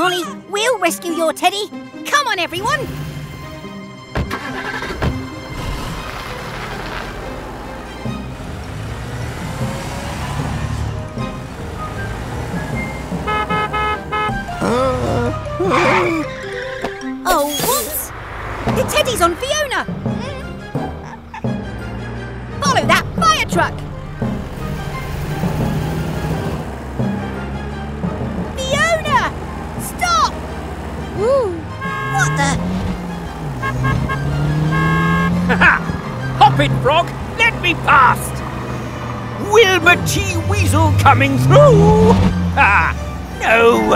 Molly. We'll rescue your teddy. Come on, everyone. Coming through! Ah, no!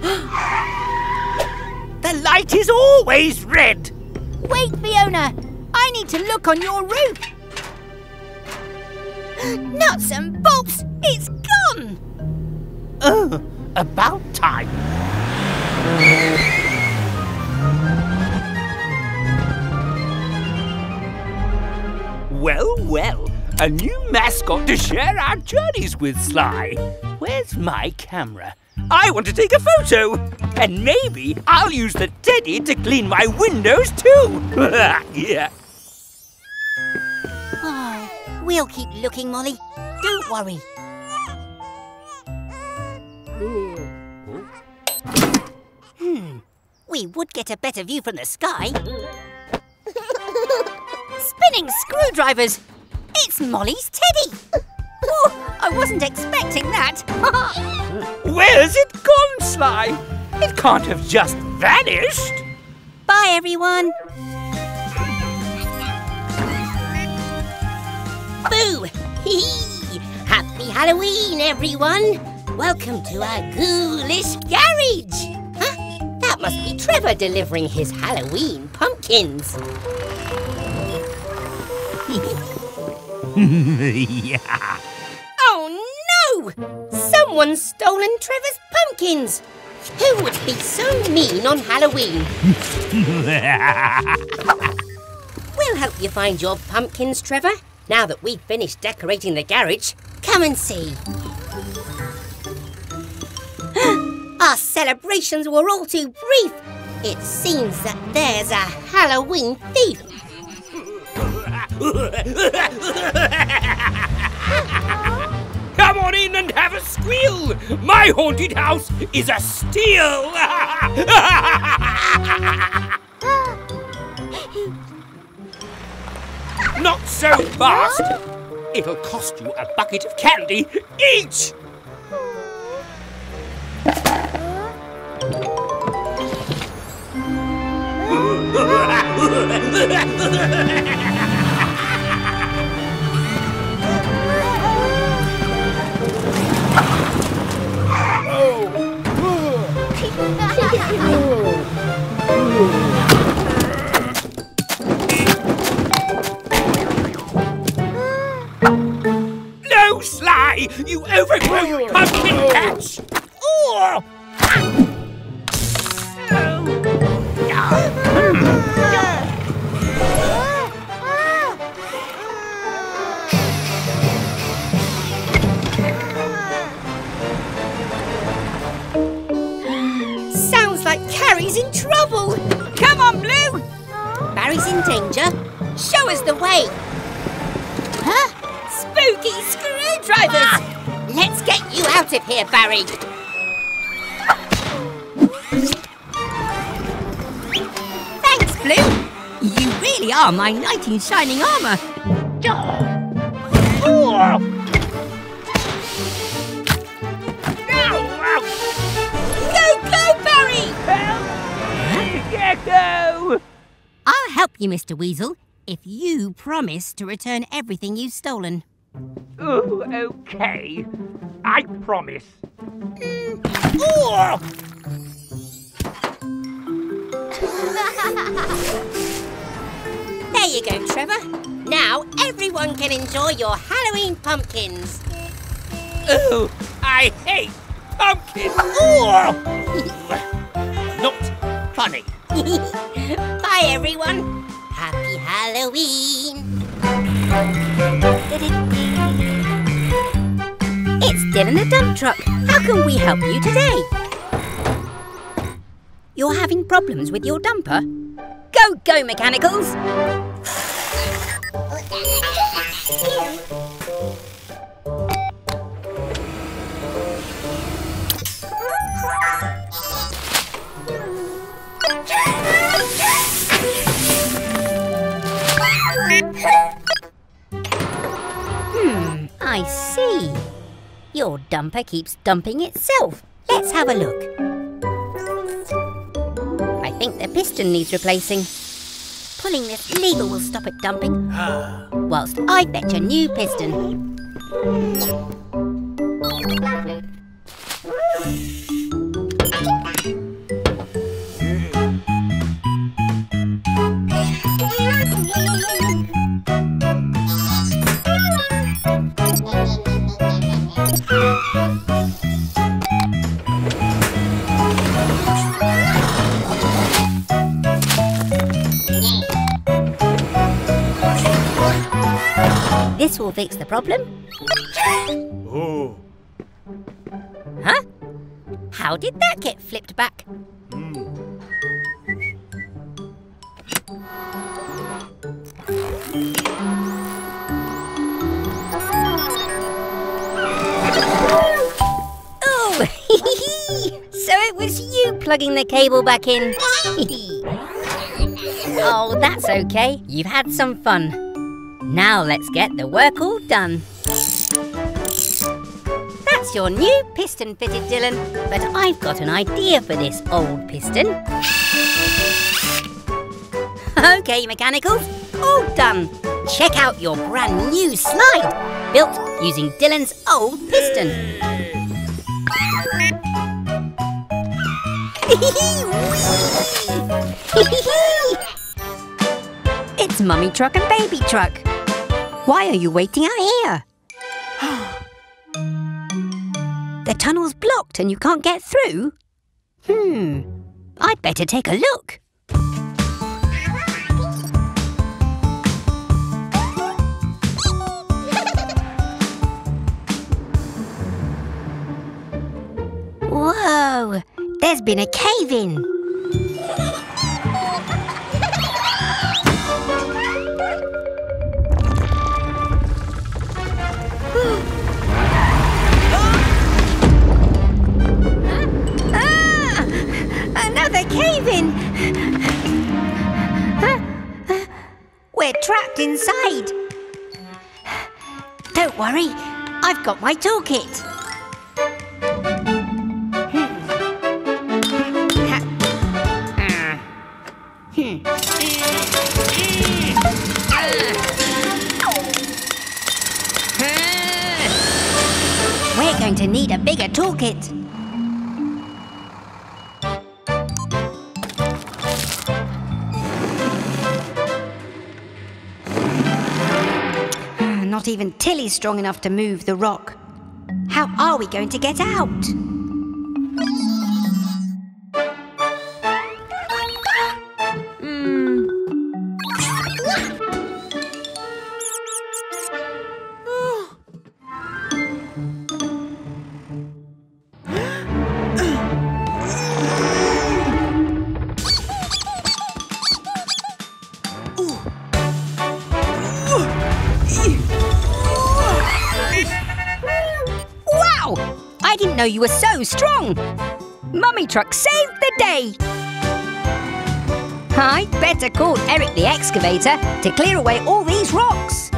the light is always red! Wait, Fiona! I need to look on your roof! Nuts and bolts! It's gone! Oh, about time. Well, well, a new mascot to share with, Sly. Where's my camera? I want to take a photo. And maybe I'll use the teddy to clean my windows too. yeah. Oh, we'll keep looking, Molly. Don't worry. Hmm. We would get a better view from the sky. Spinning screwdrivers! It's Molly's teddy! Oh, I wasn't expecting that. Where's it gone, Sly? It can't have just vanished. Bye, everyone. Boo! Hee Happy Halloween, everyone! Welcome to our ghoulish garage! Huh? That must be Trevor delivering his Halloween pumpkins. yeah. No! Someone's stolen Trevor's pumpkins! Who would be so mean on Halloween? We'll help you find your pumpkins, Trevor. Now that we've finished decorating the garage, come and see. Our celebrations were all too brief. It seems that there's a Halloween thief. Come on in and have a squeal! My haunted house is a steal! Not so fast! It'll cost you a bucket of candy each! No, Sly! You overgrown pumpkin patch! Ooh! Ah. Hmm. Carrie's in trouble. Come on, Blue! Barry's in danger. Show us the way. Huh? Spooky screwdrivers! Ah! Let's get you out of here, Barry. Thanks, Blue! You really are my knight in shining armour. Go, you, Mr. Weasel, if you promise to return everything you've stolen. Oh, okay. I promise. There you go, Trevor. Now everyone can enjoy your Halloween pumpkins. Oh, I hate pumpkins. Not funny. Bye, everyone. Happy Halloween. It's Dylan the dump truck. How can we help you today? You're having problems with your dumper? Go, go, mechanicals! Hmm, I see. Your dumper keeps dumping itself. Let's have a look. I think the piston needs replacing. Pulling this lever will stop it dumping. Whilst I fetch a new piston. Problem. Oh, Huh? How did that get flipped back? Oh, so it was you plugging the cable back in. oh, that's okay. You've had some fun. Now let's get the work all done. That's your new piston fitted, Dylan. But I've got an idea for this old piston. okay, mechanicals, all done. Check out your brand new slide, built using Dylan's old piston. it's Mummy Truck and Baby Truck. Why are you waiting out here? The tunnel's blocked and you can't get through? Hmm, I'd better take a look. Whoa, there's been a cave Another cave in! We're trapped inside. Don't worry, I've got my toolkit. We're going to need a bigger toolkit. Not even Tilly's strong enough to move the rock. How are we going to get out? Know you were so strong. Mummy Truck saved the day. I'd better call Eric the excavator to clear away all these rocks.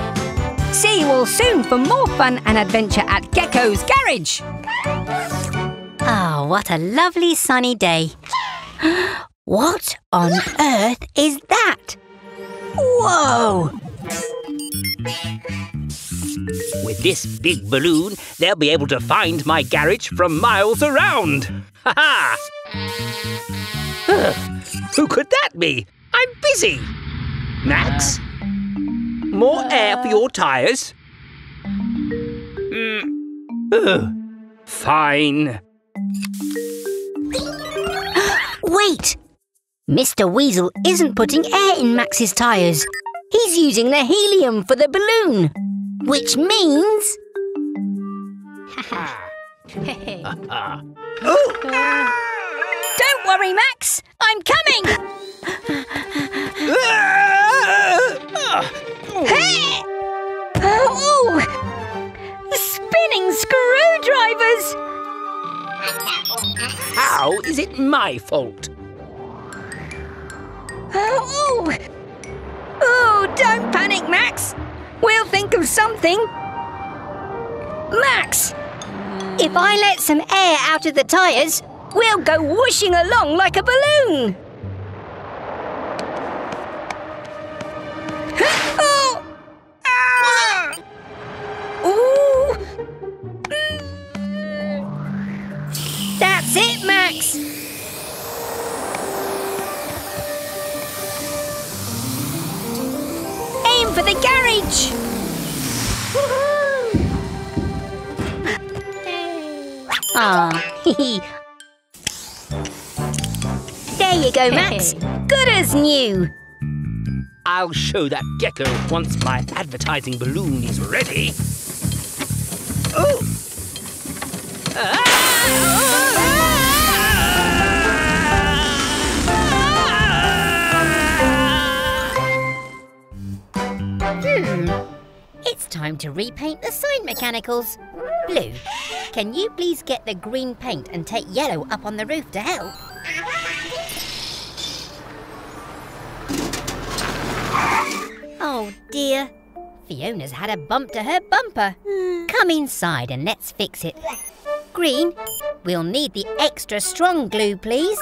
See you all soon for more fun and adventure at Gecko's Garage. Oh, what a lovely sunny day. What on earth is that? Whoa! With this big balloon, they'll be able to find my garage from miles around. Ha ha! Who could that be? I'm busy. Max? More air for your tyres? Mm. Fine. Wait! Mr. Weasel isn't putting air in Max's tyres. He's using the helium for the balloon. Which means... Don't worry, Max! I'm coming! Hey! Oh! Spinning screwdrivers! How is it my fault? Oh! Oh, don't panic, Max! We'll think of something. Max! If I let some air out of the tyres, we'll go whooshing along like a balloon. Go, Max. Good as new. I'll show that gecko once my advertising balloon is ready. Oh! It's time to repaint the sign mechanicals. Blue, can you please get the green paint and take yellow up on the roof to help? Oh dear. Fiona's had a bump to her bumper. Hmm. Come inside and let's fix it. Green, we'll need the extra strong glue, please.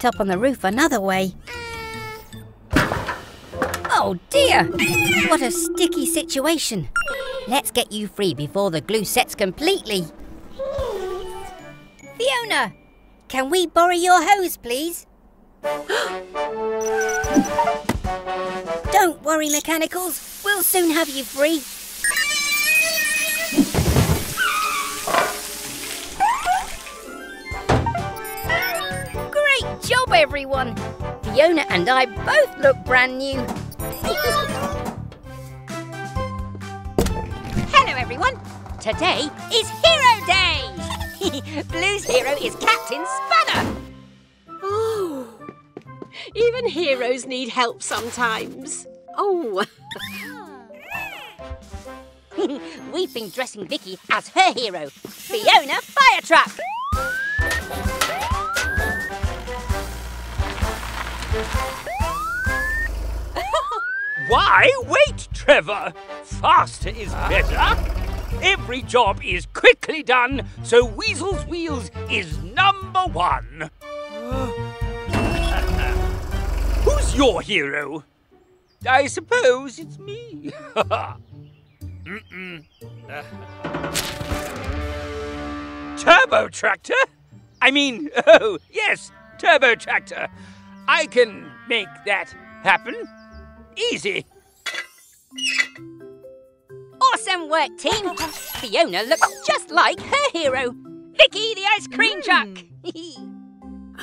Get up on the roof another way. Oh dear! What a sticky situation. Let's get you free before the glue sets completely. Fiona, can we borrow your hose, please? Don't worry, Mechanicals. We'll soon have you free. Job, everyone. Fiona and I both look brand new. Hello, everyone. Today is Hero Day. Blue's hero is Captain Spanner. Oh, even heroes need help sometimes. Oh, We've been dressing Vicky as her hero, Fiona Fire Truck. Why wait, Trevor? Faster is better. Every job is quickly done, so Weasel's Wheels is number one. Who's your hero? I suppose it's me. Mm-mm. Turbo Tractor? I mean, oh, yes, Turbo Tractor. I can make that happen. Easy. Awesome work, team. Fiona looks just like her hero, Vicky the ice cream hmm. truck.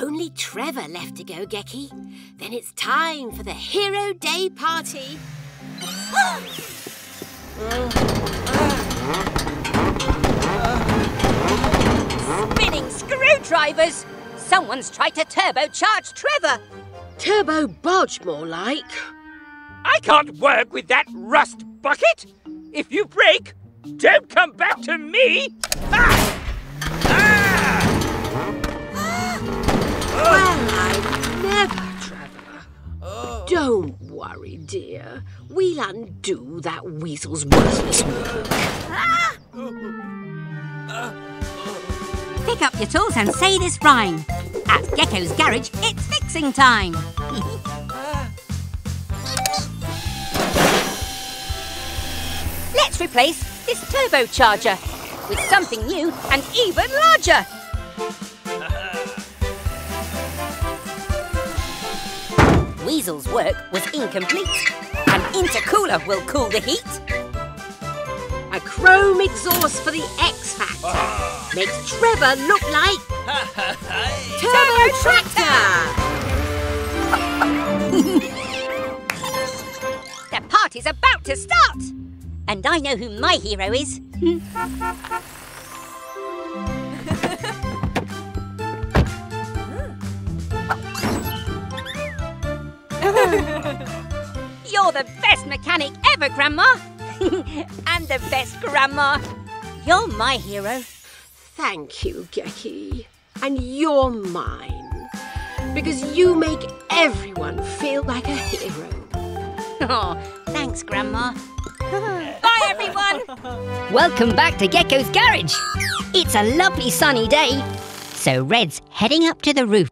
only Trevor left to go, Gecky. Then it's time for the Hero Day party. Spinning screwdrivers. Someone's tried to turbocharge Trevor. Turbo Bodge, more like. I can't work with that rust bucket. If you break, don't come back to me. Ah! Ah! Well, I never, Trevor. Don't worry, dear. We'll undo that weasel's worthless work. Pick up your tools and say this rhyme. At Gecko's garage, it's fixing time. Let's replace this turbocharger with something new and even larger. Weasel's work was incomplete. An intercooler will cool the heat. A chrome exhaust for the X Factor makes Trevor look like Turbo Tractor. The party's about to start! And I know who my hero is. You're the best mechanic ever, Grandma! and the best Grandma! You're my hero. Thank you, Gecky. And you're mine. Because you make everyone feel like a hero. Oh, thanks, Grandma. Bye, everyone. Welcome back to Gecko's Garage. It's a lovely sunny day, so Red's heading up to the roof.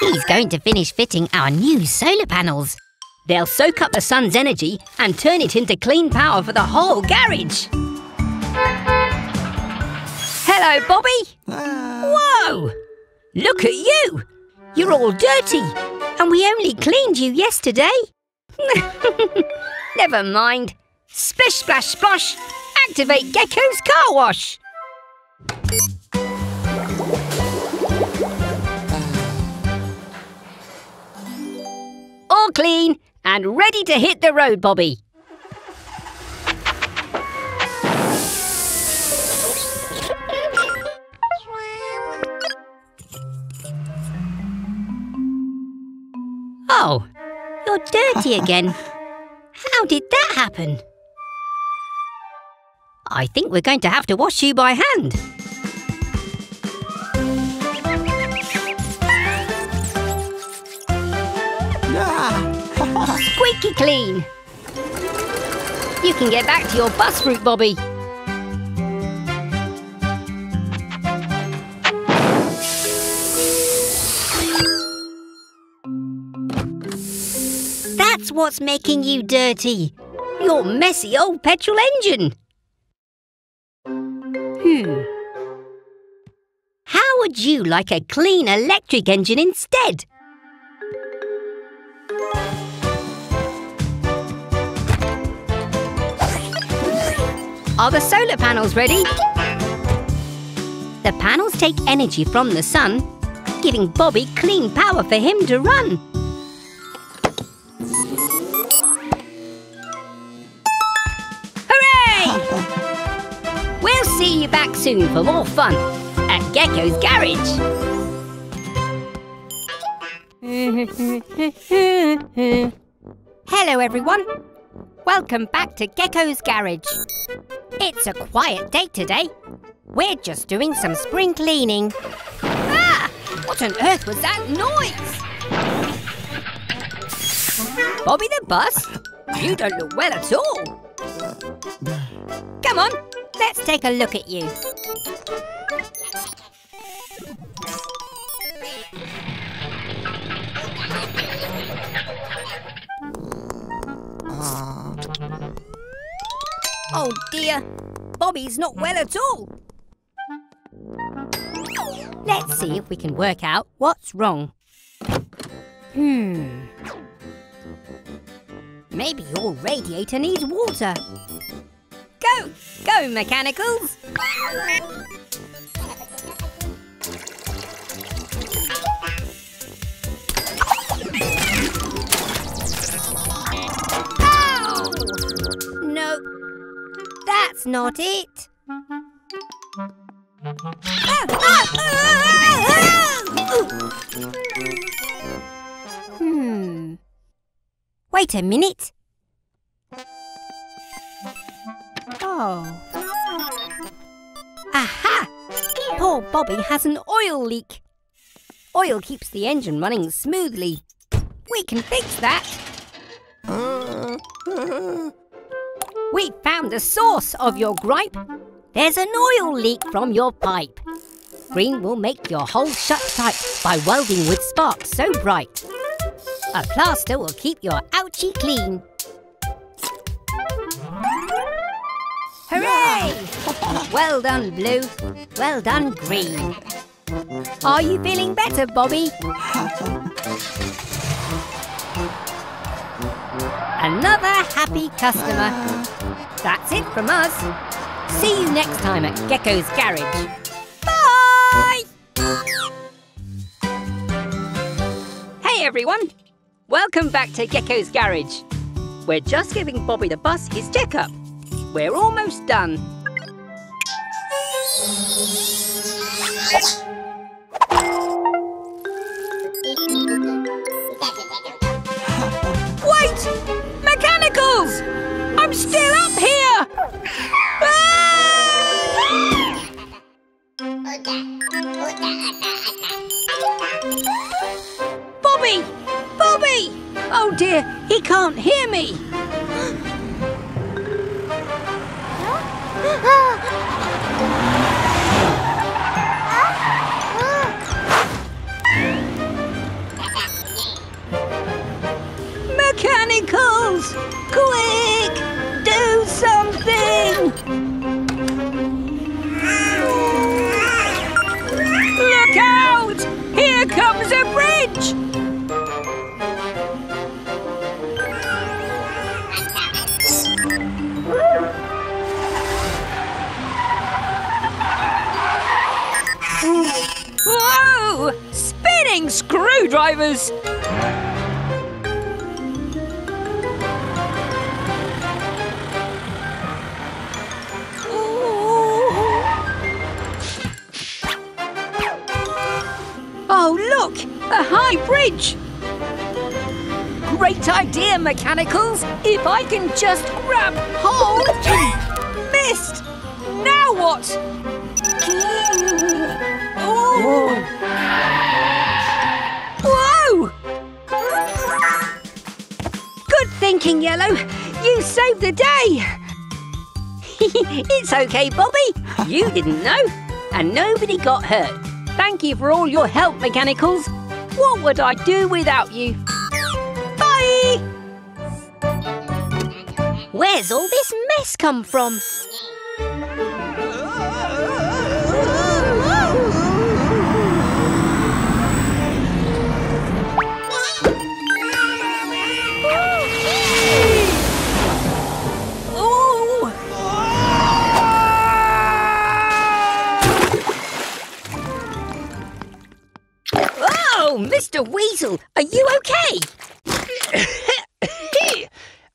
He's going to finish fitting our new solar panels. They'll soak up the sun's energy and turn it into clean power for the whole garage. Hello, Bobby. Ah. Whoa! Look at you. You're all dirty, and we only cleaned you yesterday. Never mind. Splish, splash, splosh. Activate Gecko's car wash. All clean and ready to hit the road, Bobby. Oh, you're dirty again. How did that happen? I think we're going to have to wash you by hand. Squeaky clean. You can get back to your bus route, Bobby. That's what's making you dirty. Your messy old petrol engine. Hmm. How would you like a clean electric engine instead? Are the solar panels ready? The panels take energy from the sun, giving Bobby clean power for him to run. Hooray! we'll see you back soon for more fun at Gecko's Garage. Hello, everyone. Welcome back to Gecko's Garage. It's a quiet day today. We're just doing some spring cleaning. Ah! What on earth was that noise? Bobby the bus? You don't look well at all. Come on, let's take a look at you. Oh dear, Bobby's not well at all. Let's see if we can work out what's wrong. Hmm. Maybe your radiator needs water. Go, go, mechanicals! Ow! No, that's not it. Hmm. Wait a minute. Oh. Aha! Poor Bobby has an oil leak. Oil keeps the engine running smoothly. We can fix that. We found the source of your gripe. There's an oil leak from your pipe. Green will make your hole shut tight by welding with sparks so bright. A plaster will keep your ouchie clean. Hooray! well done, Blue. Well done, Green. Are you feeling better, Bobby? Another happy customer. That's it from us. See you next time at Gecko's Garage. Bye! Hey everyone! Welcome back to Gecko's Garage. We're just giving Bobby the bus his checkup. We're almost done. Bobby! Bobby! Oh dear, he can't hear me! Mechanicals! Quick! Screwdrivers! Oh, look! A high bridge! Great idea, Mechanicals! If I can just grab hold... Missed! Now what? Good thinking, Yellow. You saved the day. it's okay, Bobby. You didn't know, and nobody got hurt. Thank you for all your help, Mechanicals. What would I do without you? Bye! Where's all this mess come from? Mr. Weasel, are you okay?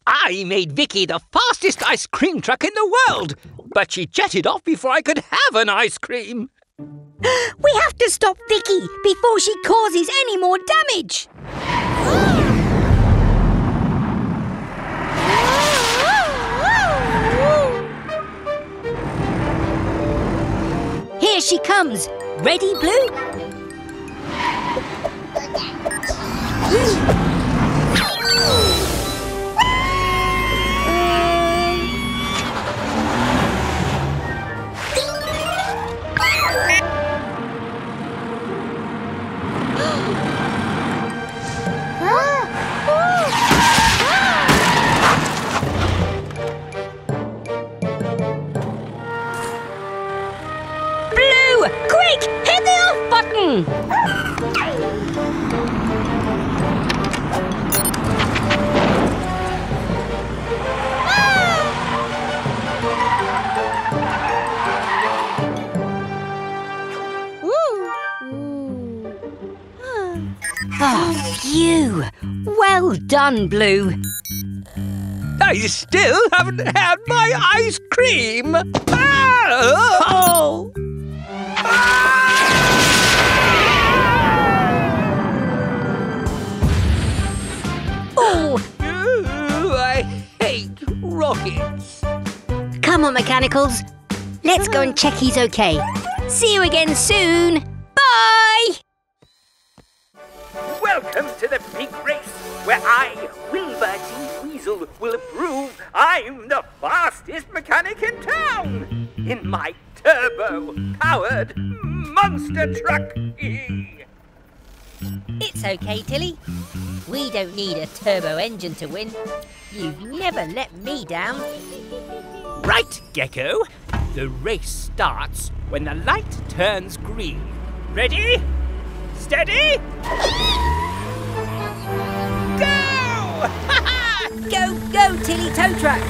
I made Vicky the fastest ice cream truck in the world, but she jetted off before I could have an ice cream. We have to stop Vicky before she causes any more damage. Here she comes. Ready, Blue? Blue, quick, hit the off button. Ah, oh, phew! Well done, Blue. I still haven't had my ice cream! Ah! Oh! Oh! I hate rockets. Come on, Mechanicals. Let's go and check he's okay. See you again soon! The big race where I, Wilbur T. Weasel, will prove I'm the fastest mechanic in town in my turbo-powered monster truck. It's okay, Tilly. We don't need a turbo engine to win. You've never let me down. Right, Gecko. The race starts when the light turns green. Ready? Steady? Go! Go, Tilly Tow Truck!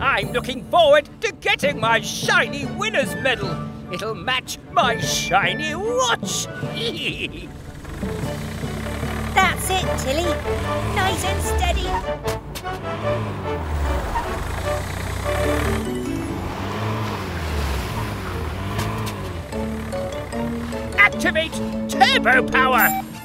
I'm looking forward to getting my shiny winner's medal. It'll match my shiny watch. That's it, Tilly. Nice and steady. Activate turbo power.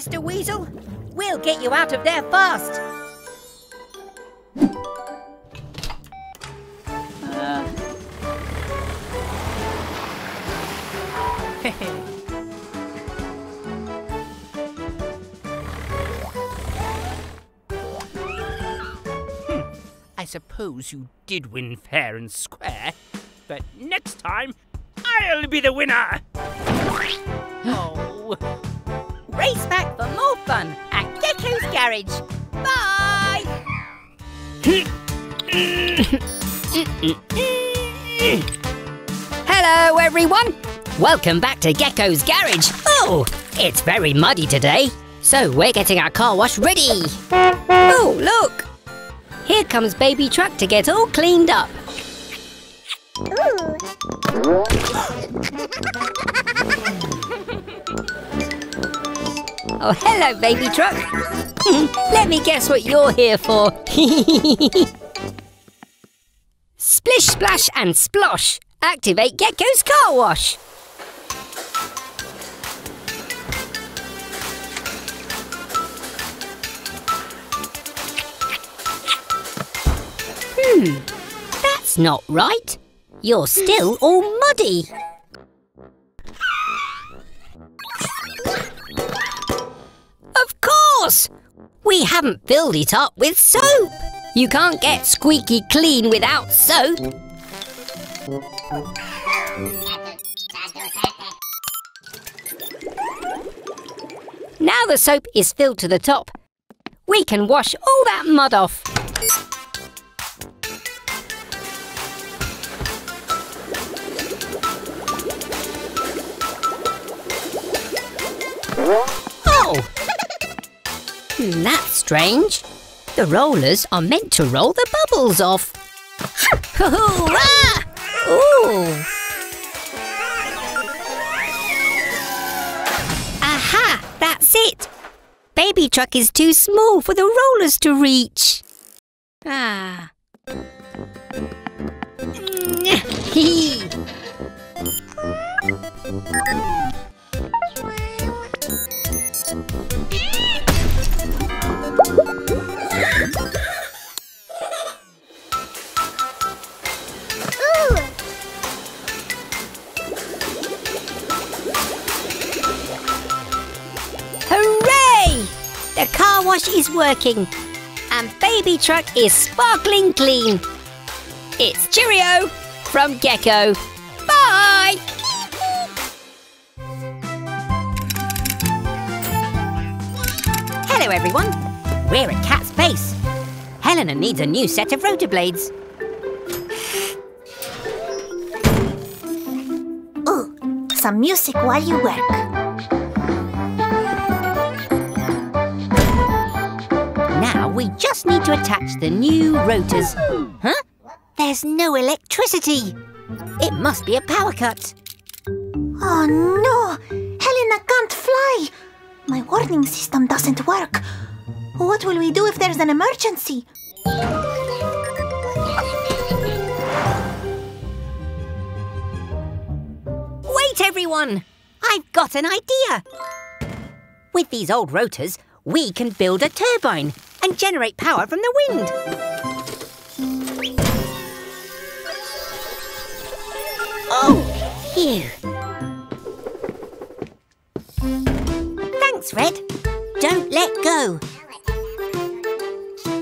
Mr. Weasel. We'll get you out of there fast. Suppose you did win fair and square, but next time I'll be the winner. Oh. Race back for more fun at Gecko's Garage. Bye! Hello, everyone. Welcome back to Gecko's Garage. Oh, it's very muddy today, so we're getting our car wash ready. Oh, look. Here comes Baby Truck to get all cleaned up. Oh, hello, Baby Truck. Let me guess what you're here for. Splish, splash, and splosh. Activate Gecko's car wash. Hmm, that's not right. You're still all muddy. Of course! We haven't filled it up with soap. You can't get squeaky clean without soap. Now the soap is filled to the top. We can wash all that mud off. Oh! That's strange. The rollers are meant to roll the bubbles off. Ooh! Aha! That's it! Baby truck is too small for the rollers to reach. Ah. Hee. The car wash is working and baby truck is sparkling clean. It's Cheerio from Gecko. Bye! Hello everyone. We're at Kat's Base. Helena needs a new set of rotor blades. Ooh, some music while you work. Just need to attach the new rotors. Huh? There's no electricity. It must be a power cut. Oh no! Helena can't fly! My warning system doesn't work. What will we do if there's an emergency? Wait, everyone! I've got an idea! With these old rotors, we can build a turbine and generate power from the wind. Oh, phew. Thanks, Red. Don't let go.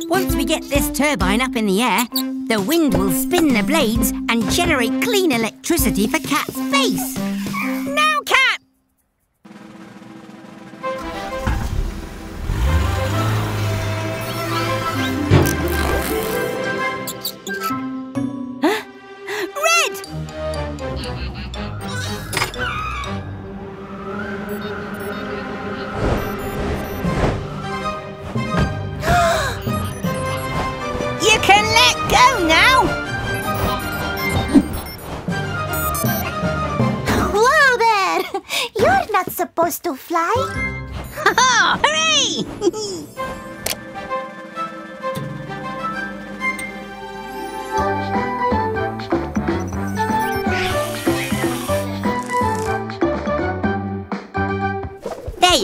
Once we get this turbine up in the air, the wind will spin the blades and generate clean electricity for Kat's Base.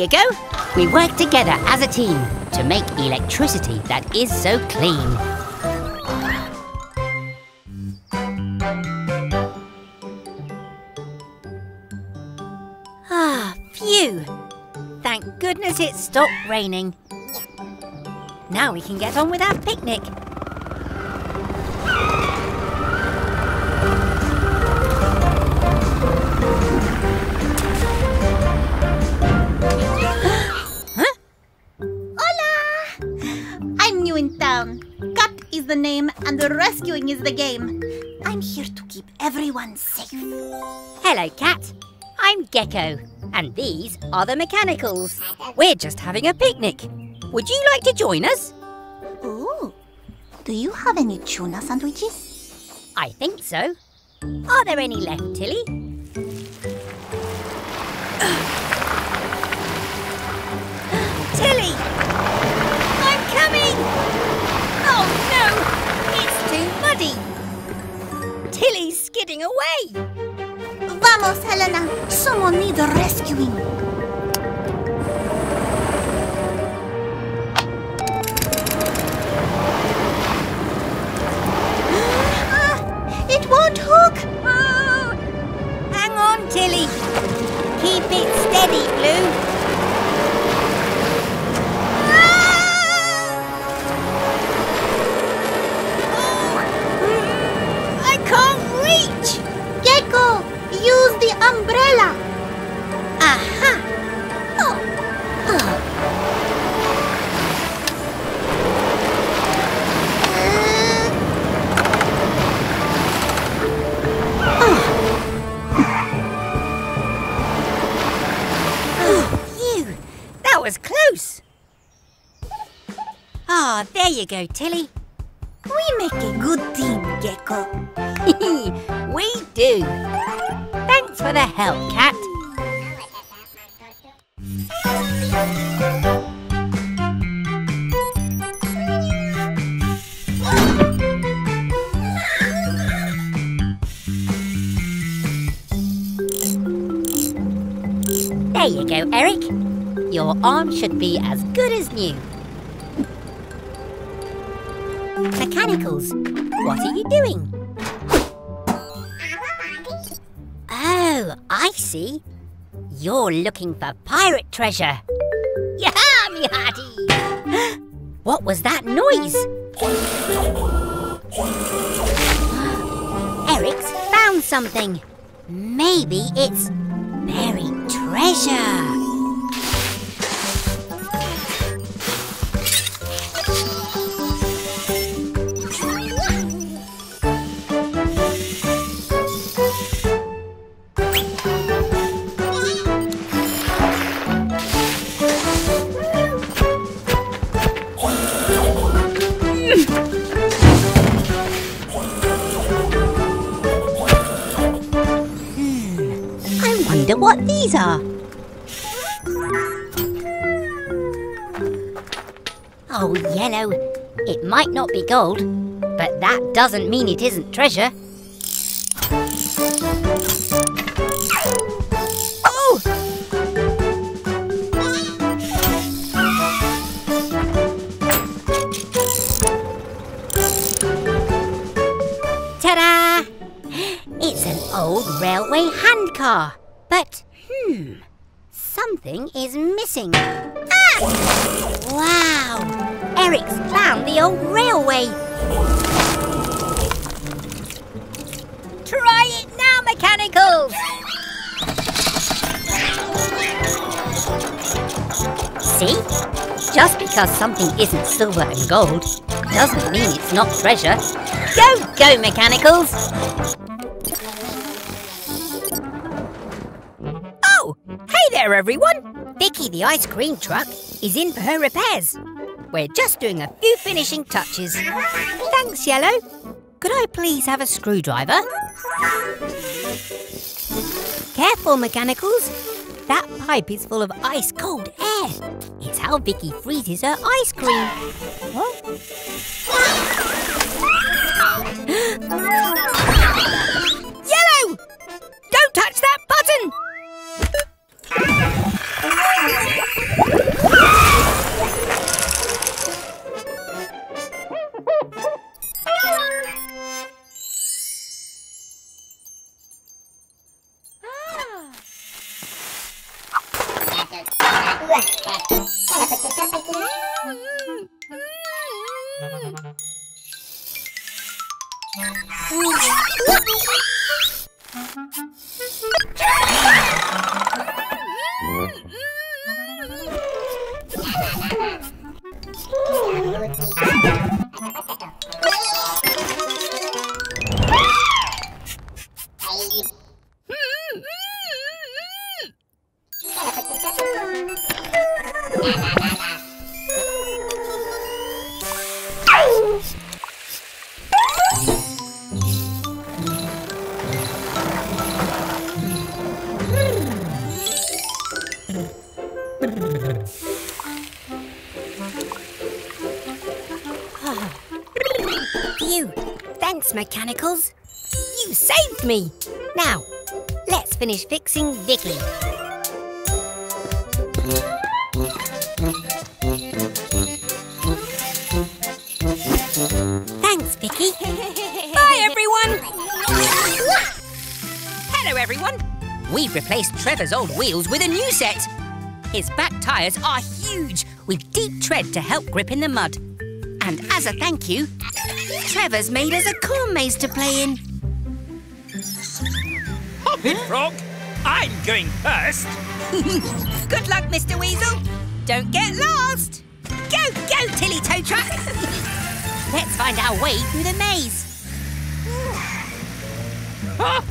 You go. We work together as a team to make electricity that is so clean. Ah, phew. Thank goodness it stopped raining. Now we can get on with our picnic. The game. I'm here to keep everyone safe. Hello, Kat. I'm Gecko, and these are the mechanicals. We're just having a picnic. Would you like to join us? Ooh. Do you have any tuna sandwiches? I think so. Are there any left, Tilly? Tilly! I'm coming! Oh no! It's too muddy! Tilly's skidding away! Vamos, Helena. Someone needs rescuing. Ah, it won't hook. Oh! Hang on, Tilly. Keep it steady, Blue. You go, Tilly. We make a good team, Gecko. we do. Thanks for the help, Kat. There you go, Eric. Your arm should be as good as new. You doing? Oh, I see. You're looking for pirate treasure. Yaha, me hearty! What was that noise? Eric's found something. Maybe it's buried treasure. I wonder what these are. Oh, yellow. It might not be gold, but that doesn't mean it isn't treasure. Railway handcar. But, hmm, something is missing. Ah! Wow! Eric's found the old railway. Try it now, Mechanicals! See? Just because something isn't silver and gold doesn't mean it's not treasure. Go, go, Mechanicals! Hey there, everyone! Vicky the ice cream truck is in for her repairs. We're just doing a few finishing touches. Thanks, Yellow. Could I please have a screwdriver? Careful, Mechanicals. That pipe is full of ice cold air. It's how Vicky freezes her ice cream. Yellow! Don't touch that button! Wah, Phew. Finish fixing Vicky. Thanks, Vicky. Bye, everyone. Hello, everyone. We've replaced Trevor's old wheels with a new set. His back tyres are huge with deep tread to help grip in the mud. And as a thank you, Trevor's made us a corn maze to play in. Hop it, Frog. I'm going first. Good luck, Mr. Weasel. Don't get lost. Go, go, Tilly Tow Truck. Let's find our way through the maze. Ah,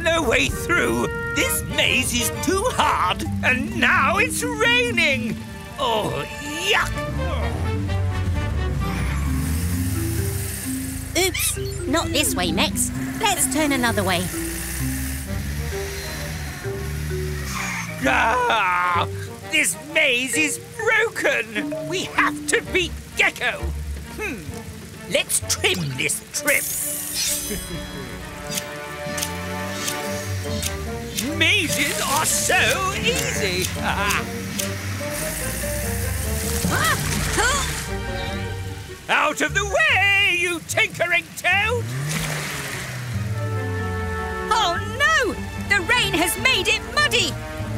no way through. This maze is too hard, and now it's raining. Oh, yuck. Oops, not this way, Mex. Let's turn another way. Ah, this maze is broken. We have to beat Gecko. Hmm. Let's trim this trip. Mazes are so easy. Out of the way, you tinkering toad!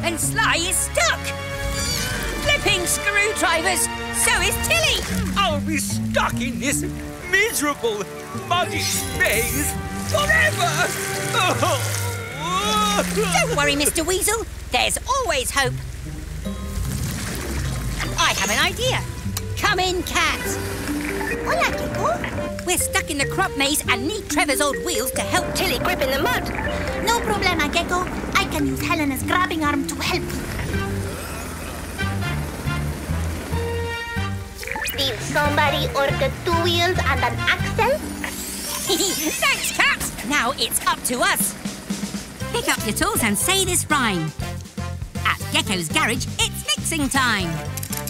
And Sly is stuck. Flipping screwdrivers, so is Tilly. I'll be stuck in this miserable, muddy maze forever! Don't worry, Mr. Weasel. There's always hope. I have an idea. Come in, Kat. Hola, Gecko. We're stuck in the crop maze and need Trevor's old wheels to help Tilly grip in the mud. No problema, Gecko. Can use Helena's grabbing arm to help. Did somebody order two wheels and an axle? Thanks, Kat. Now it's up to us. Pick up your tools and say this rhyme. At Gecko's garage, it's fixing time.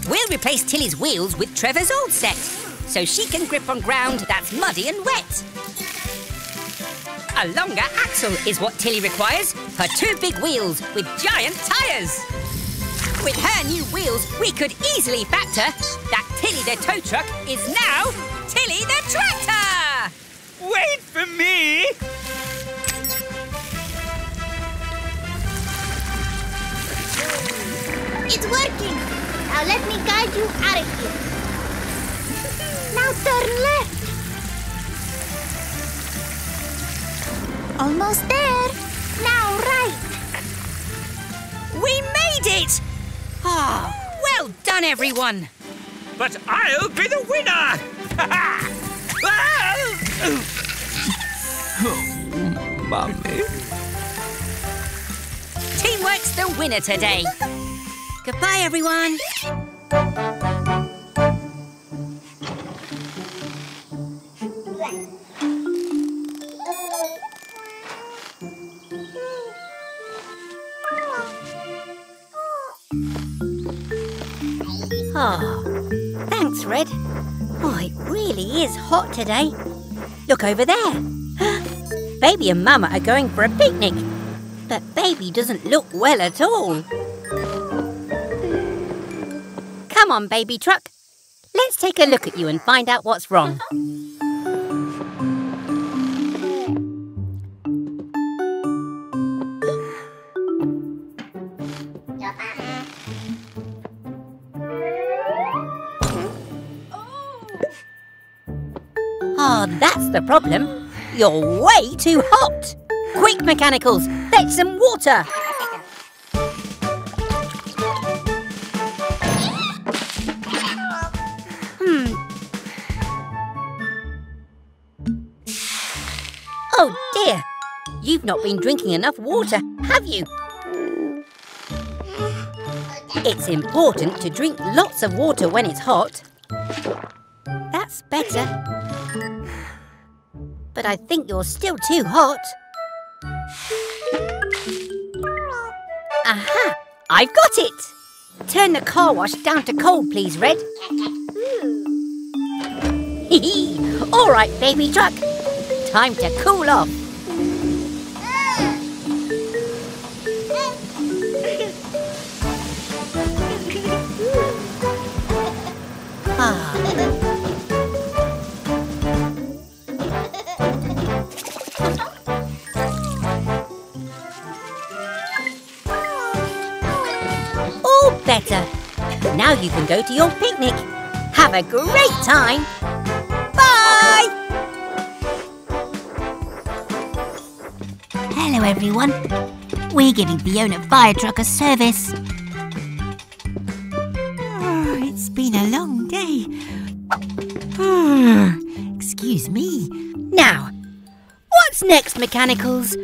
We'll replace Tilly's wheels with Trevor's old set, so she can grip on ground that's muddy and wet. A longer axle is what Tilly requires for two big wheels with giant tyres. With her new wheels, we could easily factor that Tilly the tow truck is now Tilly the tractor! Wait for me! It's working. Now let me guide you out of here. Now turn left. Almost there. Now right. We made it! Ah, well done, everyone. But I'll be the winner! oh, Mummy. Teamwork's the winner today. Goodbye, everyone. Oh, thanks, Red. Oh, it really is hot today. Look over there. Baby and Mama are going for a picnic. But Baby doesn't look well at all. Come on, Baby Truck. Let's take a look at you and find out what's wrong. That's the problem. You're way too hot. Quick, Mechanicals, fetch some water. Hmm. Oh dear, you've not been drinking enough water, have you? It's important to drink lots of water when it's hot. That's better. But I think you're still too hot. Aha! I've got it! Turn the car wash down to cold, please, Red. All right, baby truck. Time to cool off. Now you can go to your picnic. Have a great time. Bye! Hello, everyone. We're giving Fiona Fire Truck a service. Oh, it's been a long day. Oh, excuse me. Now, what's next, Mechanicals?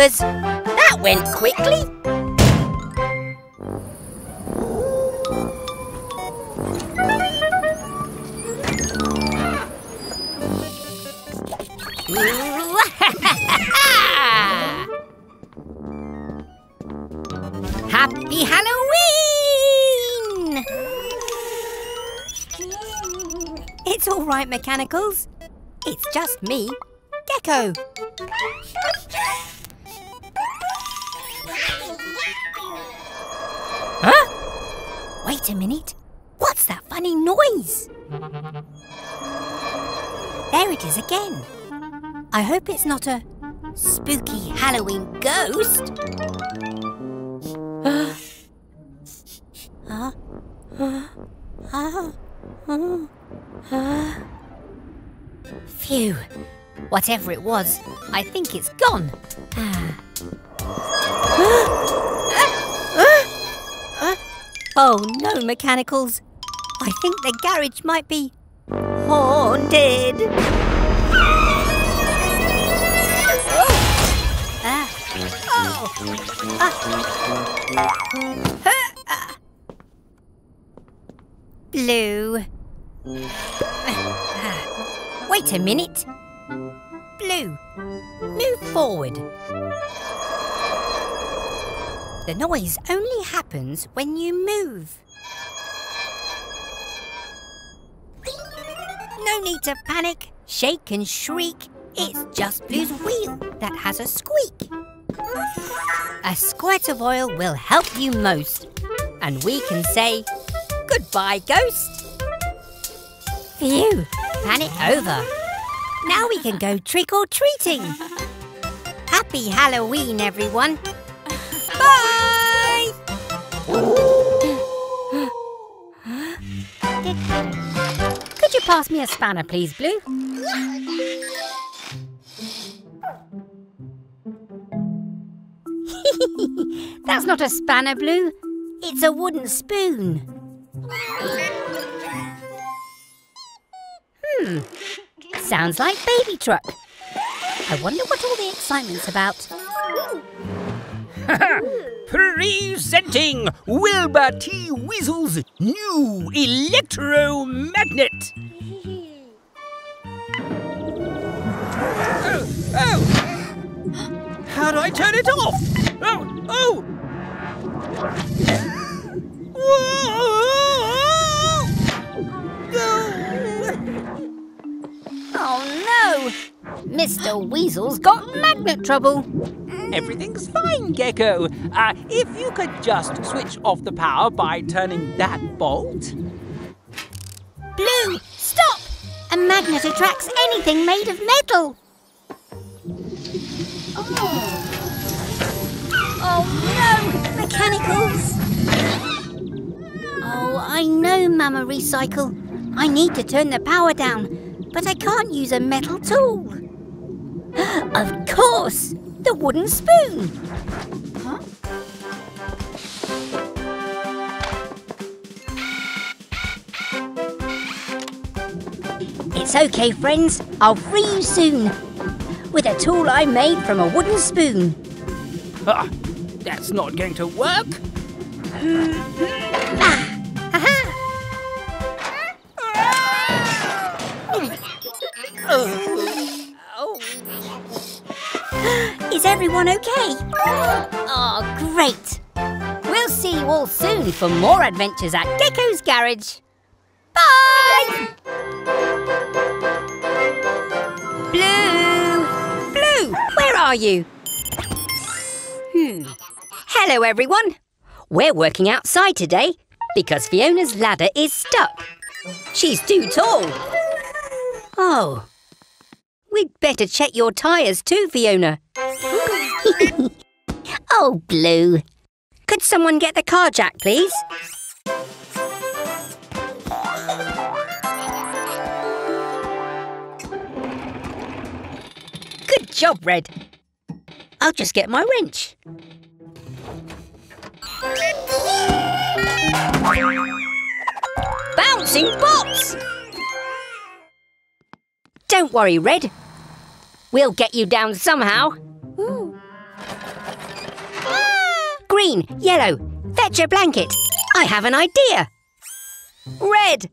Screwdrivers! That went quickly. Happy Halloween! It's all right, Mechanicals. It's just me, Gecko. A minute. What's that funny noise? There it is again. I hope it's not a spooky Halloween ghost. Phew. Whatever it was, I think it's gone. Ah. Oh no, Mechanicals. I think the garage might be haunted. Blue. Wait a minute. Blue, move forward. The noise only happens when you move. No need to panic, shake and shriek. It's just Blue's wheel that has a squeak. A squirt of oil will help you most. And we can say, goodbye, ghost. Phew, panic over. Now we can go trick or treating. Happy Halloween, everyone. Bye! Could you pass me a spanner, please, Blue? That's not a spanner, Blue. It's a wooden spoon. Hmm. Sounds like baby truck. I wonder what all the excitement's about. Presenting Wilbur T. Weasel's new electromagnet. Oh, oh! How do I turn it off? Oh, oh! Whoa! Oh no! Mr. Weasel's got magnet trouble. Everything's fine, Gecko. Uh, if you could just switch off the power by turning that bolt. Blue, stop! A magnet attracts anything made of metal. Oh Oh, no! Mechanicals! Oh, I know, Mama Recycle. I need to turn the power down, but I can't use a metal tool. Of course! The wooden spoon! It's okay, friends. I'll free you soon. With a tool I made from a wooden spoon. Ah, that's not going to work. Is everyone okay? Oh, great. We'll see you all soon for more adventures at Gecko's Garage. Bye! Blue! Blue, where are you? Hmm. Hello, everyone. We're working outside today because Fiona's ladder is stuck. She's too tall. Oh. We'd better check your tyres too, Fiona. oh, Blue. Could someone get the car jack, please? Good job, Red. I'll just get my wrench. Bouncing bots! Don't worry, Red. We'll get you down somehow. Green, yellow, fetch a blanket. I have an idea. Red,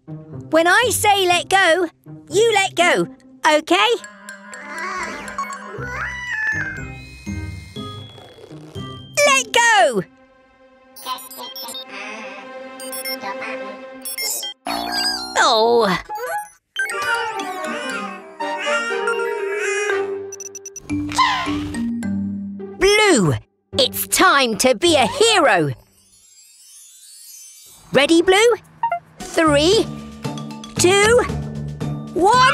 when I say let go, you let go, okay? Let go! Oh. Blue, it's time to be a hero. Ready, Blue? Three, two, one,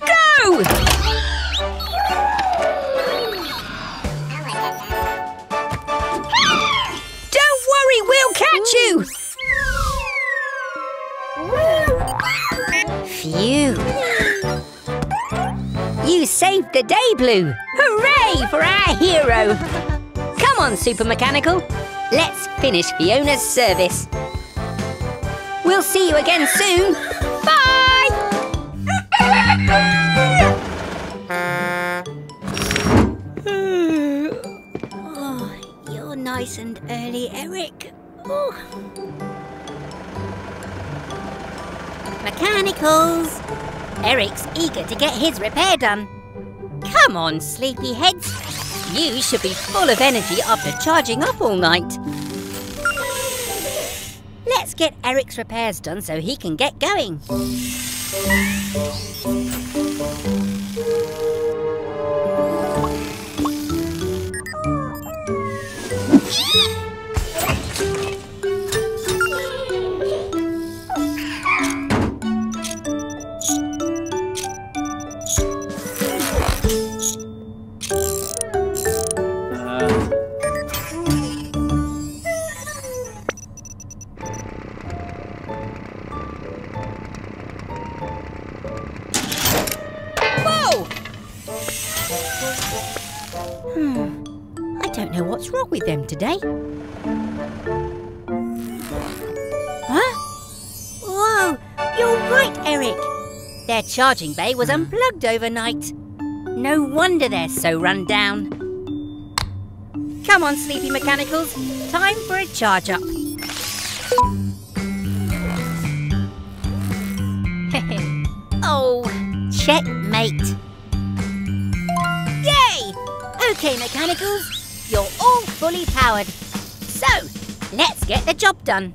go! Don't worry, we'll catch you! Phew. You saved the day, Blue. Hooray for our hero! Come on, Super Mechanical. Let's finish Fiona's service. We'll see you again soon. Bye! oh, you're nice and early, Eric. Oh. Mechanicals! Eric's eager to get his repair done. Come on, sleepyheads. You should be full of energy after charging up all night. Let's get Eric's repairs done so he can get going. Charging bay was hmm. unplugged overnight. No wonder they're so run down. Come on, sleepy mechanicals. Time for a charge up. oh, checkmate. Yay! Okay, mechanicals, you're all fully powered. So, let's get the job done.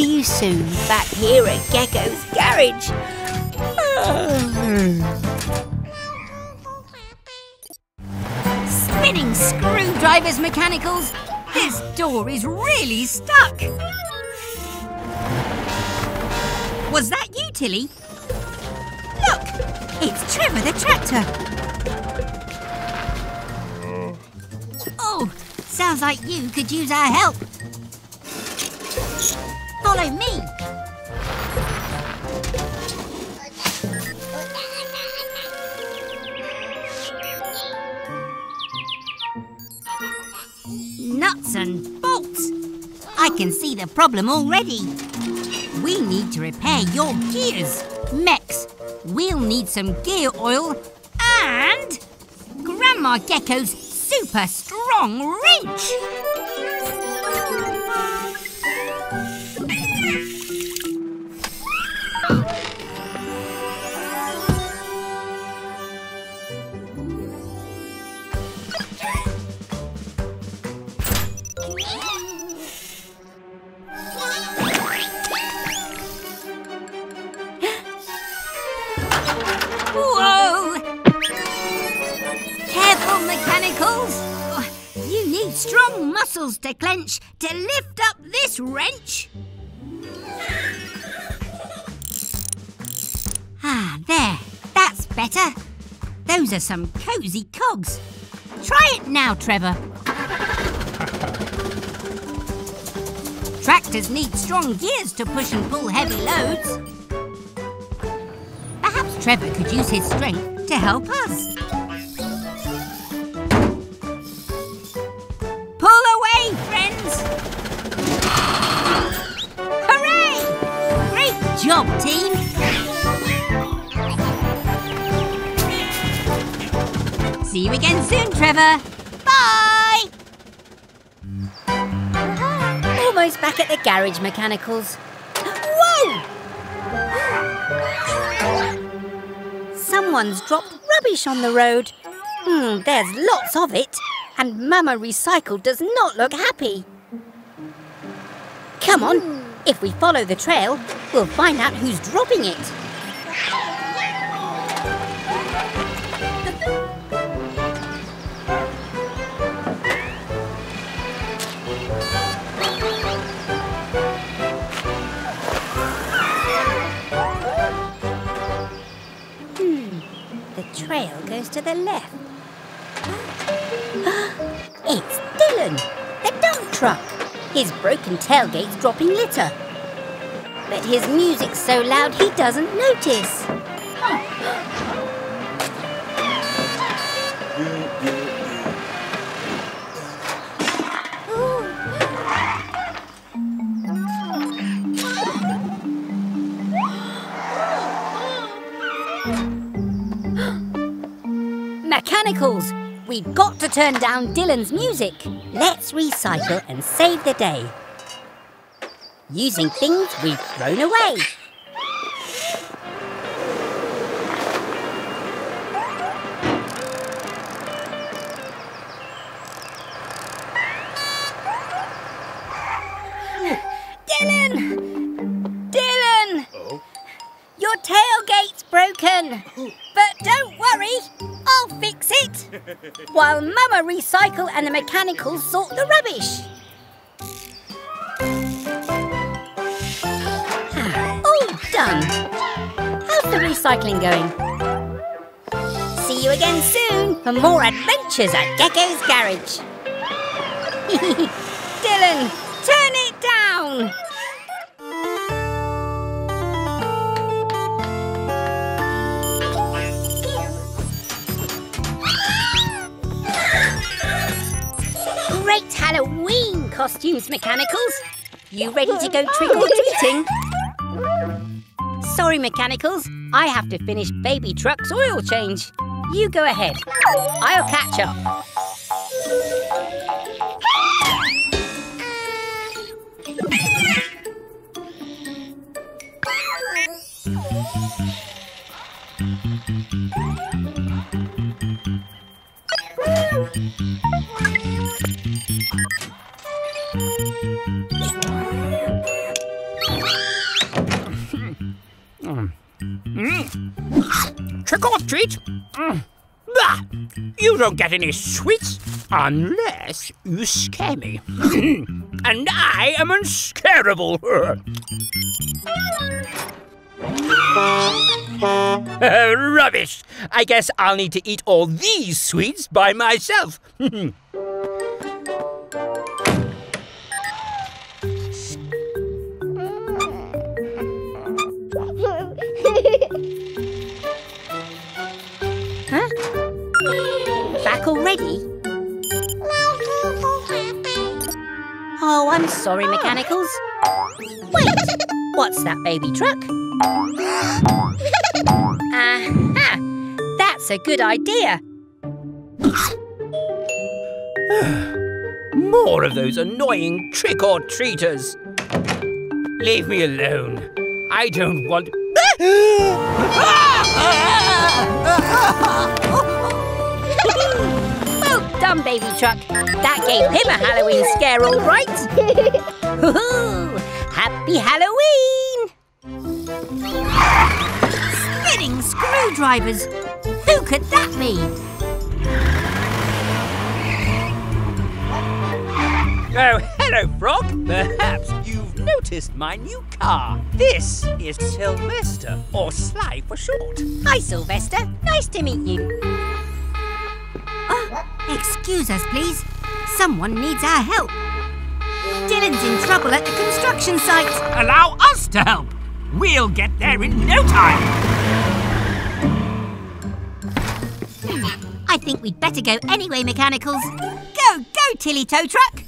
See you soon back here at Gecko's Garage. Spinning screwdrivers, mechanicals. This door is really stuck. Was that you, Tilly? Look, it's Trevor the tractor. Uh. Oh, sounds like you could use our help. Follow me. Nuts and bolts. I can see the problem already. We need to repair your gears. Mex, we'll need some gear oil and Grandma Gecko's super strong wrench. Now, Trevor. Tractors need strong gears to push and pull heavy loads. Perhaps Trevor could use his strength to help us. Pull away, friends! Hooray! Great job, team! See you again soon, Trevor. Back at the garage, Mechanicals. Whoa! Someone's dropped rubbish on the road. Hmm, there's lots of it. And Mama Recycle does not look happy. Come on, if we follow the trail, we'll find out who's dropping it. Trail goes to the left. it's Dylan, the dump truck. His broken tailgate's dropping litter. But his music's so loud he doesn't notice. Mechanicals! We've got to turn down Dylan's music. Let's recycle and save the day. Using things we've thrown away. Recycle and the mechanicals sort the rubbish. All done. How's the recycling going? See you again soon for more adventures at Gecko's Garage. Dylan, turn it down. Halloween costumes, Mechanicals. You ready to go trick-or-treating? Sorry, Mechanicals. I have to finish Baby Truck's oil change. You go ahead. I'll catch up. Trick or treat? Bah! You don't get any sweets unless you scare me. and I am unscarable. Rubbish! I guess I'll need to eat all these sweets by myself. Huh? Back already? Oh, I'm sorry, Mechanicals. Wait, what's that baby truck? Aha! That's a good idea. More of those annoying trick or treaters. Leave me alone. I don't want. Well done, baby truck. That gave him a Halloween scare, all right. Happy Halloween! Spinning screwdrivers. Who could that be? Oh, hello, Frog. Perhaps you've noticed my new car. This is Sylvester, or Sly for short. Hi, Sylvester. Nice to meet you. Oh, excuse us, please. Someone needs our help. Dylan's in trouble at the construction site. Allow us to help. We'll get there in no time. I think we'd better go anyway, Mechanicals. Go, go, Tilly Tow Truck!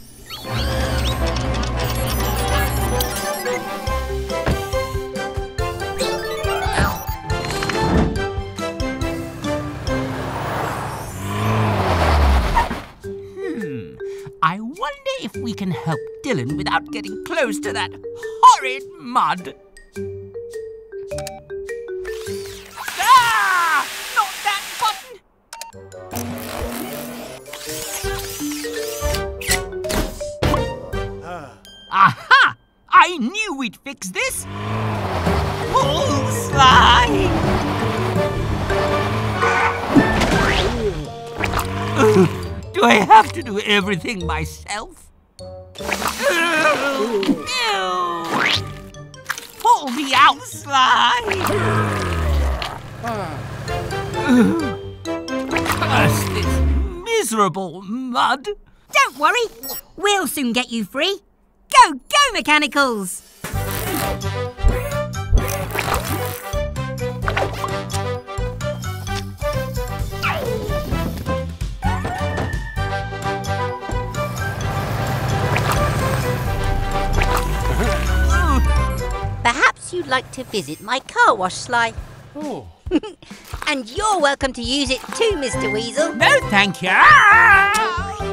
Hmm. I wonder if we can help Dylan without getting close to that horrid mud. Aha! I knew we'd fix this! Pull Sly! Do I have to do everything myself? Ew. Pull me out, Sly! Curse this miserable mud! Don't worry, we'll soon get you free. Go, go, Mechanicals! Perhaps you'd like to visit my car wash, Sly. Oh. And you're welcome to use it too, Mr. Weasel. No, thank you. Ah!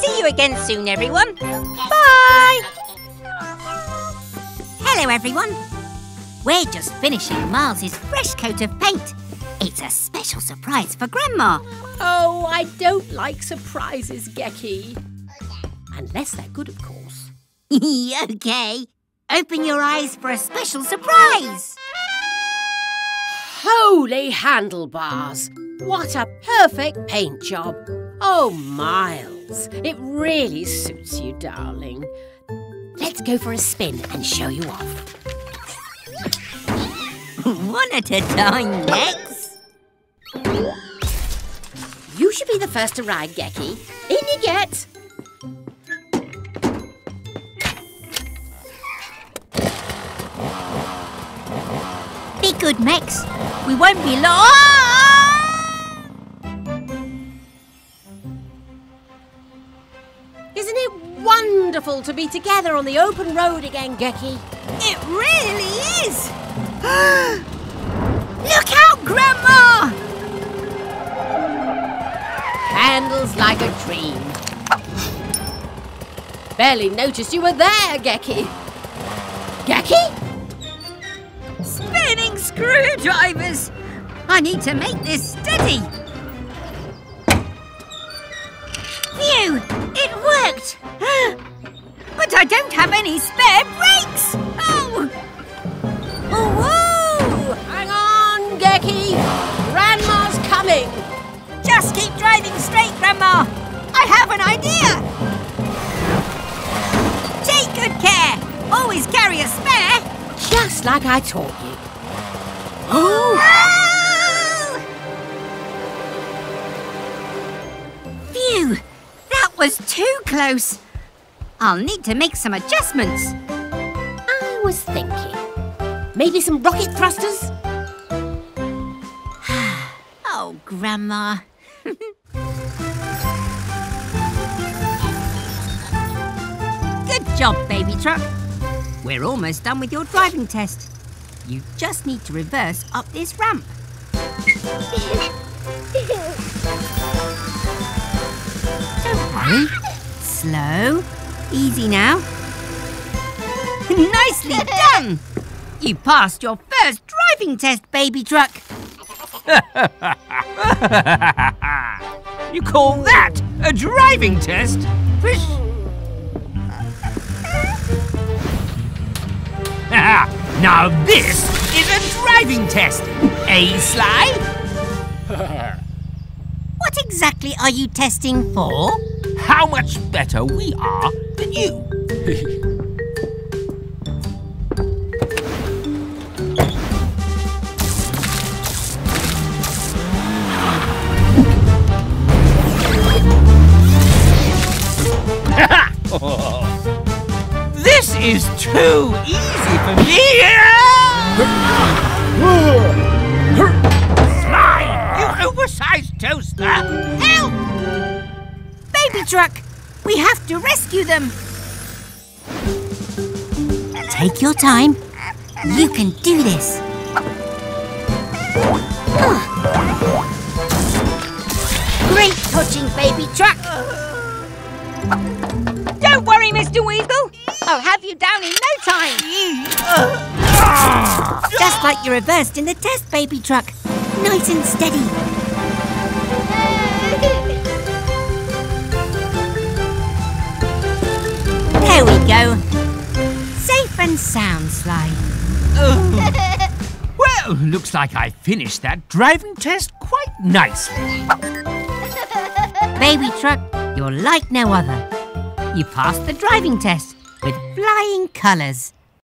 See you again soon, everyone. Bye! Hello, everyone. We're just finishing Miles's fresh coat of paint. It's a special surprise for Grandma. Oh, I don't like surprises, Gecky. Unless they're good, of course. okay. Open your eyes for a special surprise. Holy handlebars! What a perfect paint job. Oh, Miles, it really suits you, darling. Let's go for a spin and show you off. One at a time, Lex. You should be the first to ride, Gecky. In you get. Be good, Max. We won't be long. Wonderful to be together on the open road again, Gecky? It really is. Look out, Grandma! Handles like a dream. Barely noticed you were there, Gecky. Gecky? Spinning screwdrivers! I need to make this steady. Phew! It worked! But I don't have any spare brakes! Oh! Oh, Hang on, Gecky. Grandma's coming. Just keep driving straight, Grandma! I have an idea! Take good care! Always carry a spare! Just like I taught you. Oh, Oh! Phew! That was too close. I'll need to make some adjustments. I was thinking. Maybe some rocket thrusters? Oh, Grandma. Good job, baby truck. We're almost done with your driving test. You just need to reverse up this ramp. Don't worry. Slow. Easy now. Nicely done! You passed your first driving test, baby truck. You call that a driving test? Fish. now this is a driving test. Eh, Sly? what exactly are you testing for? How much better we are than you. this is too easy for me! Sly, you oversized toaster. Help! Baby truck, we have to rescue them. Take your time. You can do this. Great touching, baby truck. Don't worry, Mr. Weasel. I'll have you down in no time. Just like you reversed in the test, baby truck. Nice and steady. We go. Safe and sound, Sly. Well, looks like I finished that driving test quite nicely. Baby truck, you're like no other. You passed the driving test with flying colours.